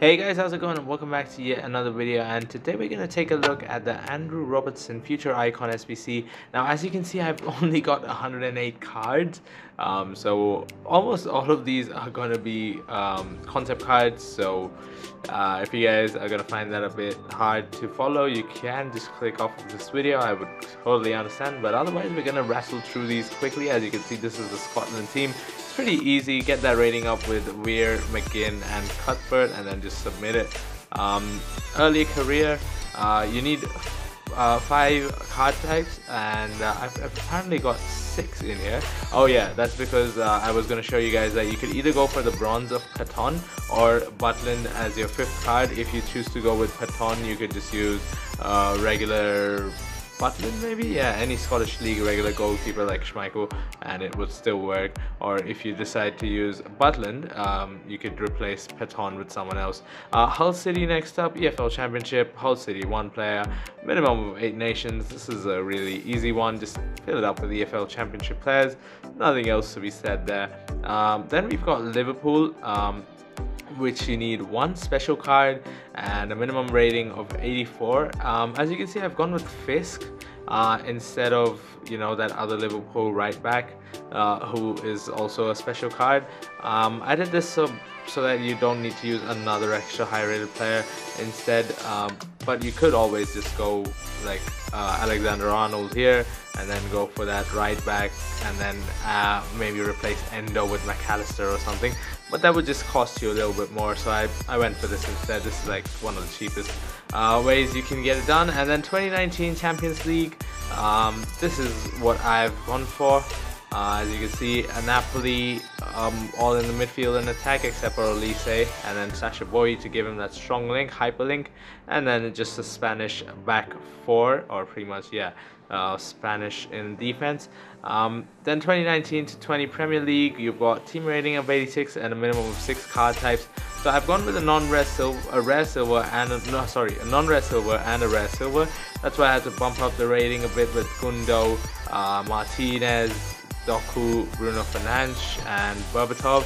Hey guys, how's it going? Welcome back to yet another video and today we're going to take a look at the Andrew Robertson Future Icon SBC. Now as you can see I've only got 108 cards, um, so almost all of these are going to be um, concept cards, so uh, if you guys are going to find that a bit hard to follow, you can just click off of this video, I would totally understand, but otherwise we're going to wrestle through these quickly. As you can see this is the Scotland team, It's pretty easy. Get that rating up with Weir, McGinn, and Cuthbert, and then just submit it. Um, early career, uh, you need uh, five card types, and uh, I've, apparently got six in here. Oh yeah, that's because uh, I was going to show you guys that you could either go for the bronze of Patton or Butland as your fifth card. If you choose to go with Patton, you could just use uh, regular Butland maybe? Yeah, any Scottish League regular goalkeeper like Schmeichel and it would still work. Or if you decide to use Butland, um, you could replace Patton with someone else. Uh, Hull City next up, EFL Championship, Hull City one player, minimum of eight nations. This is a really easy one, just fill it up with EFL Championship players. Nothing else to be said there. Um, then we've got Liverpool. Um, which you need one special card and a minimum rating of 84 um, as you can see I've gone with Fisk uh, instead of you know that other Liverpool right back uh, who is also a special card. Um, I did this so, so that you don't need to use another extra high rated player. Instead um, but you could always just go like uh, Alexander Arnold here and then go for that right back and then uh, maybe replace Endo with McAllister or something. But that would just cost you a little bit more so I, I went for this instead. This is like one of the cheapest uh, ways you can get it done. And then 2019 Champions League um, this is what I've gone for uh, as you can see, Napoli um, all in the midfield and attack except for Olise and then Sasha Boy to give him that strong link, hyperlink, and then just a Spanish back four, or pretty much, yeah, uh, Spanish in defense. Um, then 2019 to 20 Premier League, you've got team rating of 86 and a minimum of six card types. So I've gone with a non-rare silver, a rare silver, and a, no, sorry, a non-rare silver and a rare silver. That's why I had to bump up the rating a bit with Gundo, uh, Martinez, Doku, Bruno Fernandes, and Berbatov.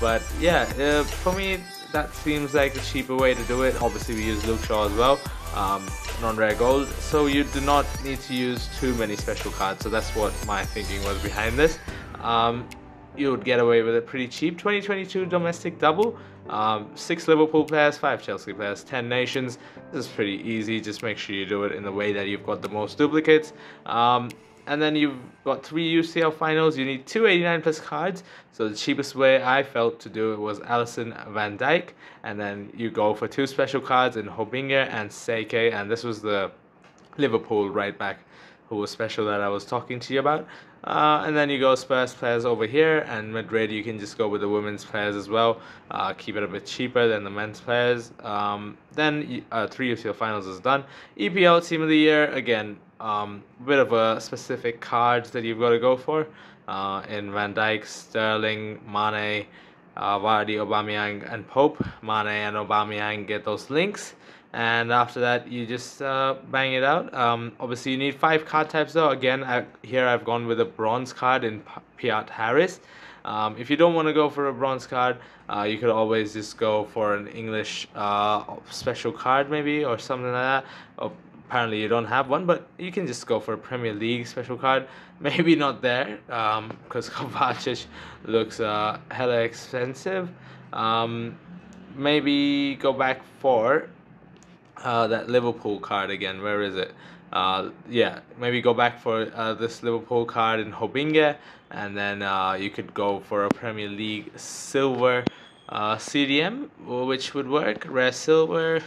But yeah, uh, for me, that seems like a cheaper way to do it. Obviously, we use Luke Shaw as well, um, non-rare gold, so you do not need to use too many special cards. So that's what my thinking was behind this. Um, you would get away with it pretty cheap. 2022 domestic double, um, six Liverpool players, five Chelsea players, 10 nations. This is pretty easy. Just make sure you do it in the way that you've got the most duplicates. Um, and then you've got three UCL finals. You need two 89 plus cards. So the cheapest way I felt to do it was Alisson Van Dijk. And then you go for two special cards in Hojbjerg and Seike. And this was the Liverpool right back who was special that I was talking to you about. Uh, and then you go Spurs players over here, and Madrid you can just go with the women's players as well. Uh, keep it a bit cheaper than the men's players. Um, then uh, three of your finals is done. EPL team of the year again um, bit of a specific cards that you've got to go for. Uh, in Van Dijk, Sterling, Mane, uh, via the Aubameyang, and Pope. Mane and Aubameyang get those links. And after that, you just uh, bang it out. Um, obviously, you need five card types though. Again, I, here I've gone with a bronze card in Piat Harris. Um, if you don't want to go for a bronze card, uh, you could always just go for an English uh, special card maybe or something like that. Or apparently you don't have one, but you can just go for a Premier League special card. Maybe not there, because um, Kovacic looks uh, hella expensive. Um, maybe go back for uh, that Liverpool card again. Where is it? Uh, yeah, maybe go back for uh, this Liverpool card in Hojbjerg, and then uh, you could go for a Premier League silver uh, CDM, which would work. Rare silver.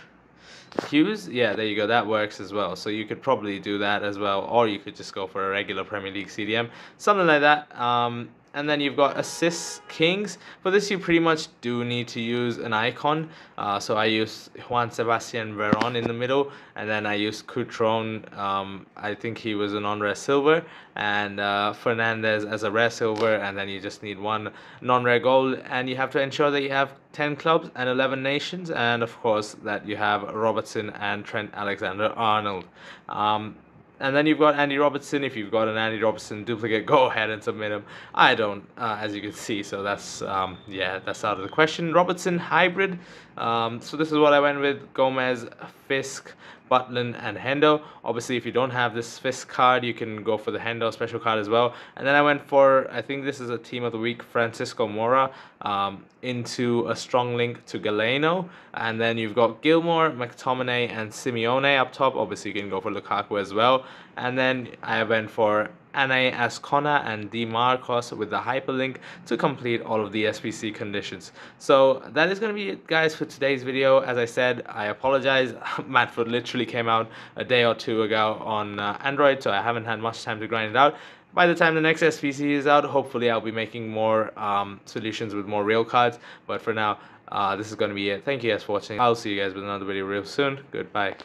Hughes, yeah, there you go. That works as well. So you could probably do that as well, or you could just go for a regular Premier League CDM, something like that. Um, and then you've got assists kings for this you pretty much do need to use an icon. Uh, so I use Juan Sebastian Veron in the middle and then I use Coutron um, I think he was a non-rare silver and uh, Fernandez as a rare silver and then you just need one non-rare gold. And you have to ensure that you have 10 clubs and 11 nations and of course that you have Robertson and Trent Alexander-Arnold. Um, and then you've got Andy Robertson. If you've got an Andy Robertson duplicate, go ahead and submit him. I don't, uh, as you can see. So that's um, yeah, that's out of the question. Robertson hybrid. Um, so this is what I went with: Gomez, Fisk, Butland, and Hendo. Obviously, if you don't have this Fisk card, you can go for the Hendo special card as well. And then I went for, I think this is a team of the week, Francisco Moura, um, into a strong link to Galeno. And then you've got Gilmour, McTominay, and Simeone up top. Obviously, you can go for Lukaku as well. And then I went for Anna Azcona and D Marcos with the hyperlink to complete all of the SBC conditions. So that is going to be it guys for today's video. As I said, I apologize. Madfut literally came out a day or two ago on uh, Android, so I haven't had much time to grind it out by the time the next SBC is out, hopefully I'll be making more um, solutions with more real cards. But for now, uh, this is going to be it. Thank you guys for watching. I'll see you guys with another video real soon. Goodbye.